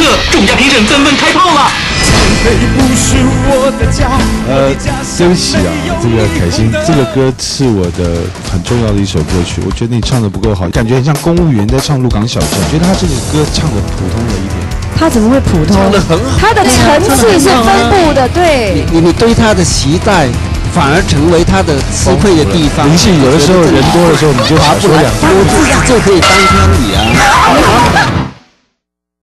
特，众家评审纷纷开炮了。呃，对不起啊，这个凯欣，这个歌是我的很重要的一首歌曲，我觉得你唱的不够好，感觉很像公务员在唱《鹿港小镇》，觉得他这个歌唱的普通了一点。他怎么会普通？唱的很好，他的层次是分布的，对。你你对他的期待，反而成为他的吃亏的地方。林性有的时候人多的时候，你就少说两句，就可以当天理啊。